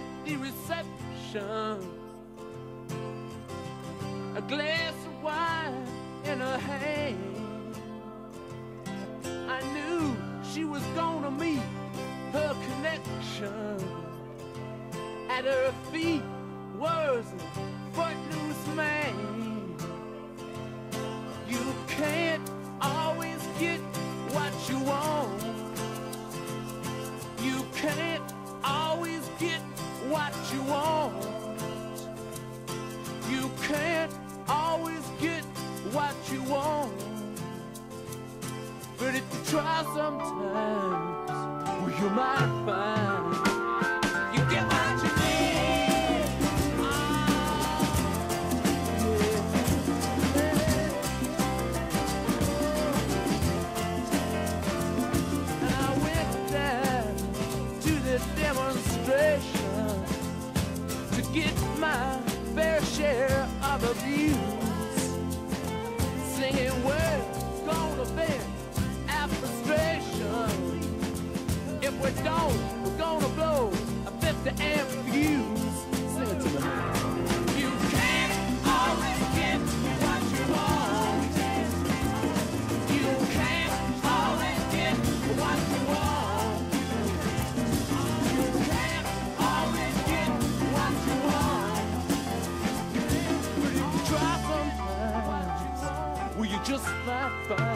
at the reception. A glass of wine in her hand. I knew she was gonna meet her connection. At her feet what you want. But if you try sometimes, well, you might find just my fun.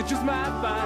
It's just my vibe.